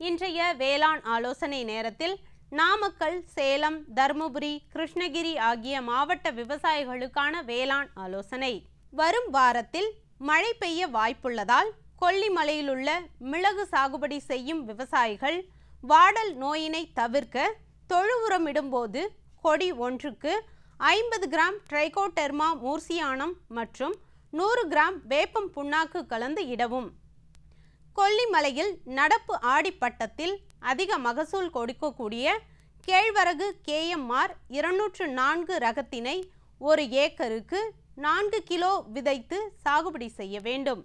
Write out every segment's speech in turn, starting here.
இன்றைய வேளாண் ஆலோசனை நேரத்தில் நாமக்கல் சேலம் தருமபுரி கிருஷ்ணகிரி ஆகிய மாவட்ட விவசாயிகளுக்கான வேளாண் ஆலோசனை. வரும் வாரத்தில் மழை பெய்ய வாய்ப்புள்ளதால் கொல்லிமலையிலுள்ள மிளகு சாகுபடி செய்யும் விவசாயிகள் வாடல் நோயினை தவிர்க்க தொழு உரமிடும்போது கொடி ஒன்றுக்கு ஐம்பது கிராம் ட்ரைகோடெர்மா மூர்சியானம் மற்றும் நூறு கிராம் வேப்பம் புண்ணாக்கு கலந்து இடவும். கொல்லிமலையில் நடப்பு ஆடிப்பட்டத்தில் அதிக மகசூல் கொடுக்கக்கூடிய கேழ்வரகு கேஎம்ஆர் இருநூற்று நான்கு ரகத்தினை ஒரு ஏக்கருக்கு நான்கு கிலோ விதைத்து சாகுபடி செய்ய வேண்டும்.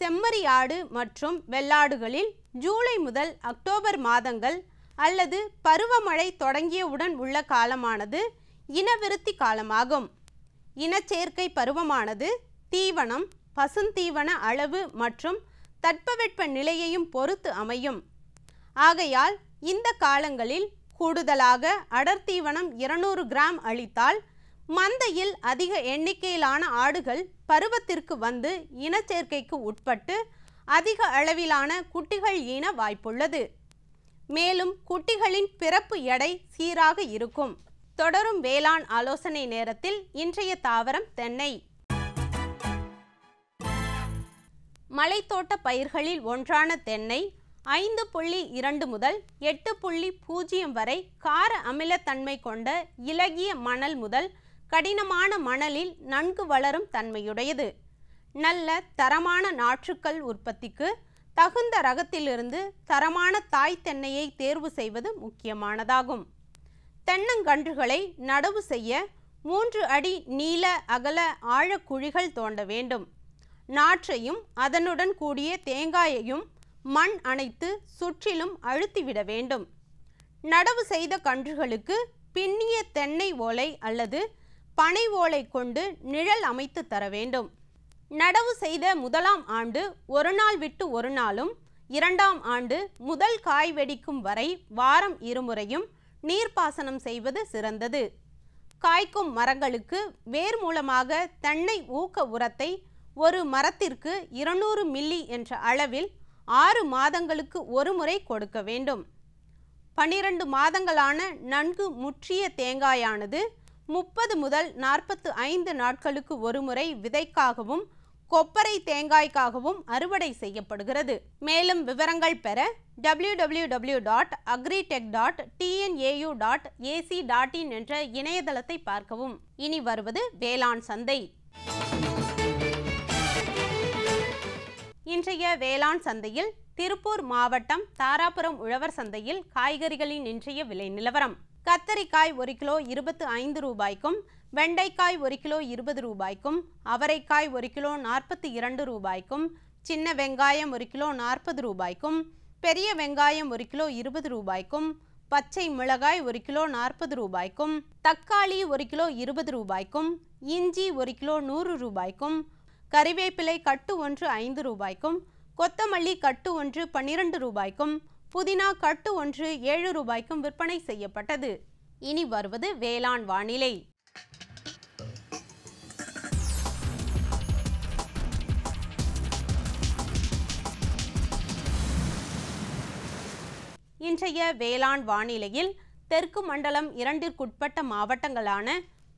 செம்மறி ஆடு மற்றும் வெள்ளாடுகளில் ஜூலை முதல் அக்டோபர் மாதங்கள் அல்லது பருவமழை தொடங்கியவுடன் உள்ள காலமானது இனவிருத்தி காலமாகும். இனச்சேர்க்கை பருவமானது தீவனம் பசுந்தீவன அளவு மற்றும் தட்பவெட்ப நிலையையும் பொறுத்து அமையும். ஆகையால் இந்த காலங்களில் கூடுதலாக அடர்த்தீவனம் இருநூறு கிராம் அளித்தால் மந்தையில் அதிக எண்ணிக்கையிலான ஆடுகள் பருவத்திற்கு வந்து இனச்சேர்க்கைக்கு உட்பட்டு அதிக அளவிலான குட்டிகள் ஈன வாய்ப்புள்ளது. மேலும் குட்டிகளின் பிறப்பு எடை சீராக இருக்கும். தொடரும் வேளாண் ஆலோசனை நேரத்தில் இன்றைய தாவரம் தென்னை. மலைத்தோட்ட பயிர்களில் ஒன்றான தென்னை ஐந்து புள்ளி இரண்டு முதல் எட்டு புள்ளி பூஜ்ஜியம் வரை கார அமிலத்தன்மை கொண்ட இலகிய மணல் முதல் கடினமான மணலில் நன்கு வளரும் தன்மையுடையது. நல்ல தரமான நாற்றுக்கள் உற்பத்திக்கு தகுந்த ரகத்திலிருந்து தரமான தாய் தென்னையை தேர்வு செய்வது முக்கியமானதாகும். தென்னங்கன்றுகளை நடவு செய்ய மூன்று அடி நீள அகல ஆழக்குழிகள் தோண்ட வேண்டும். நாற்றையும் அதனுடன் கூடிய தேங்காயையும் மண் அணைத்து சுற்றிலும் அழுத்திவிட வேண்டும். நடவு செய்த கன்றுகளுக்கு பின்னிய தென்னை ஓலை அல்லது பனை ஓலை கொண்டு நிழல் அமைத்து தர வேண்டும். நடவு செய்த முதலாம் ஆண்டு ஒரு நாள் விட்டு ஒரு நாளும் இரண்டாம் ஆண்டு முதல் காய் வெடிக்கும் வரை வாரம் இருமுறையும் நீர்ப்பாசனம் செய்வது சிறந்தது. காய்க்கும் மரங்களுக்கு வேர் மூலமாக தென்னை ஊக்க உரத்தை ஒரு மரத்திற்கு இருநூறு மில்லி என்ற அளவில் ஆறு மாதங்களுக்கு ஒரு முறை கொடுக்க வேண்டும். பனிரெண்டு மாதங்களான நன்கு முற்றிய தேங்காயானது முப்பது முதல் நாற்பத்து ஐந்து நாட்களுக்கு ஒருமுறை விதைக்காகவும் கொப்பரை தேங்காய்க்காகவும் அறுவடை செய்யப்படுகிறது. மேலும் விவரங்கள் பெற W W W dot agritech dot TNAU dot AC dot in என்ற இணையதளத்தை பார்க்கவும். இனி வருவது வேளாண் சந்தை. இன்றைய வேளாண் சந்தையில் திருப்பூர் மாவட்டம் தாராபுரம் உழவர் சந்தையில் காய்கறிகளின் இன்றைய விலை நிலவரம். கத்தரிக்காய் ஒரு கிலோ இருபத்து ஐந்து ரூபாய்க்கும் வெண்டைக்காய் ஒரு கிலோ இருபது ரூபாய்க்கும் அவரைக்காய் ஒரு கிலோ நாற்பத்தி இரண்டு ரூபாய்க்கும் சின்ன வெங்காயம் ஒரு கிலோ நாற்பது ரூபாய்க்கும் பெரிய வெங்காயம் ஒரு கிலோ இருபது ரூபாய்க்கும் பச்சை மிளகாய் ஒரு கிலோ நாற்பது ரூபாய்க்கும் தக்காளி ஒரு கிலோ இருபது ரூபாய்க்கும் இஞ்சி ஒரு கிலோ நூறு ரூபாய்க்கும் கறிவேப்பிலை கட்டு ஒன்று ஐந்து ரூபாய்க்கும் கொத்தமல்லி கட்டு ஒன்று பன்னிரண்டு ரூபாய்க்கும் புதினா கட்டு ஒன்று ஏழு ரூபாய்க்கும் விற்பனை செய்யப்பட்டது. இனி வருவது வேளாண் வானிலை. இன்றைய வேளாண் வானிலையில் தெற்கு மண்டலம் இரண்டிற்குட்பட்ட மாவட்டங்களான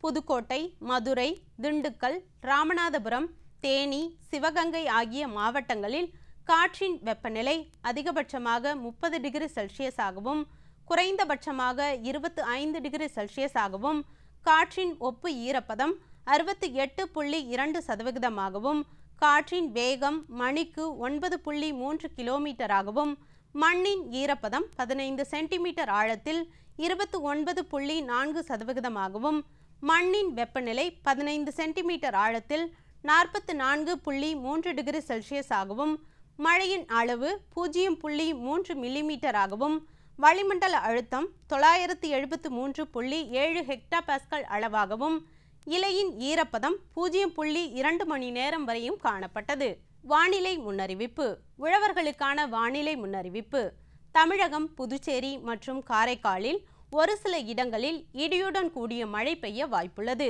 புதுக்கோட்டை மதுரை திண்டுக்கல் ராமநாதபுரம் தேனி சிவகங்கை ஆகிய மாவட்டங்களில் காற்றின் வெப்பநிலை அதிகபட்சமாக முப்பது டிகிரி செல்சியஸாகவும் குறைந்தபட்சமாக இருபத்து ஐந்து டிகிரி செல்சியஸாகவும் காற்றின் ஒப்பு ஈரப்பதம் அறுபத்தி எட்டு புள்ளி இரண்டு சதவிகிதமாகவும் காற்றின் வேகம் மணிக்கு ஒன்பது புள்ளி மூன்று கிலோமீட்டராகவும் மண்ணின் ஈரப்பதம் பதினைந்து சென்டிமீட்டர் ஆழத்தில் இருபத்து ஒன்பது புள்ளி நான்கு சதவிகிதமாகவும் மண்ணின் வெப்பநிலை பதினைந்து சென்டிமீட்டர் ஆழத்தில் நாற்பத்து நான்கு புள்ளி மூன்று டிகிரி செல்சியஸ் ஆகவும் மழையின் அளவு பூஜ்ஜியம் புள்ளி மூன்று மில்லிமீட்டராகவும் வளிமண்டல அழுத்தம் தொள்ளாயிரத்து எழுபத்து மூன்று புள்ளி ஏழு ஹெக்டா பாஸ்கல் அளவாகவும் இலையின் ஈரப்பதம் பூஜ்ஜியம் புள்ளி இரண்டு மணி நேரம் வரையும் காணப்பட்டது. வானிலை முன்னறிவிப்பு. உழவர்களுக்கான வானிலை முன்னறிவிப்பு. தமிழகம் புதுச்சேரி மற்றும் காரைக்காலில் ஒரு சில இடங்களில் இடியுடன் கூடிய மழை பெய்ய வாய்ப்புள்ளது.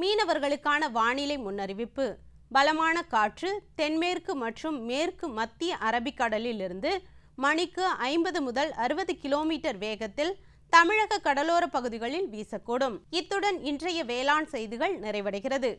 மீனவர்களுக்கான வானிலை முன்னறிவிப்பு. பலமான காற்று தென்மேற்கு மற்றும் மேற்கு மத்திய அரபிக்கடலில் இருந்து மணிக்கு ஐம்பது முதல் அறுபது கிலோமீட்டர் வேகத்தில் தமிழக கடலோர பகுதிகளில் வீசக்கூடும். இத்துடன் இன்றைய வேளாண் செய்திகள் நிறைவடைகிறது.